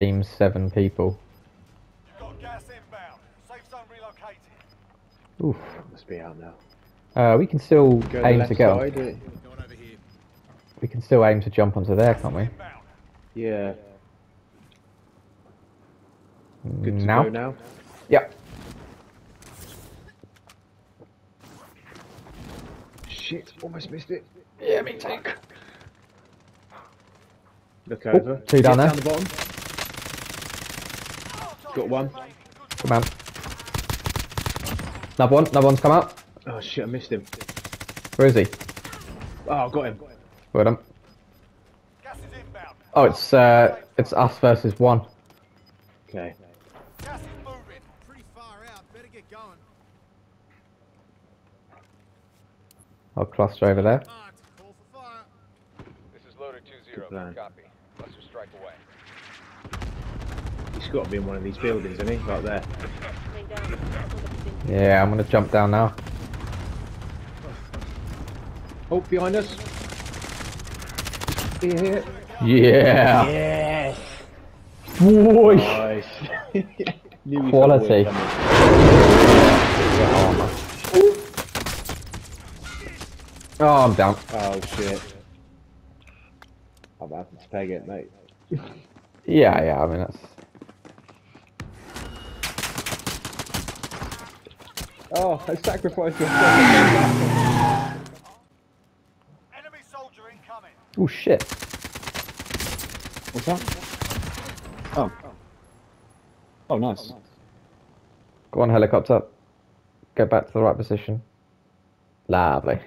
team's seven people. You've got gas inbound. Safe zone relocated. Oof. Must be out now. Uh, we can still Go aim left to go. side. Going over here. We can still aim to jump onto there, can't we? Yeah. Good to now. go now. Yep. Shit, almost missed it. Yeah, me too. Look over. Oh, two down there. Down the bottom. Got one. Come on. Another one. Another one's come out. Oh shit, I missed him. Where is he? Oh, got him. Well done. Gas is inbound. Oh, it's uh, it's us versus one. Okay. Gas is moving. Pretty far out. Better get going. I'll cluster over there. Marked. Call for fire. This is loader 2-0. Copy. Cluster strike away. He's got to be in one of these buildings, isn't he? Right there. Yeah, I'm gonna jump down now. Oh, behind us. Yeah. Yes. Boy. Nice. Quality. thought we were Oh, I'm down. Oh shit. I'm happy to peg it, mate. Yeah, yeah. I mean that's. Oh, I sacrificed myself. Enemy soldier incoming. Oh shit. What's that? Oh. Oh, nice. Go on, helicopter. Get back to the right position. Lovely.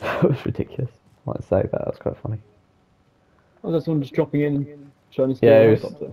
that was ridiculous. I might say that. That was quite funny. Oh, that's someone just dropping in, showing us Yeah, the it was, helicopter.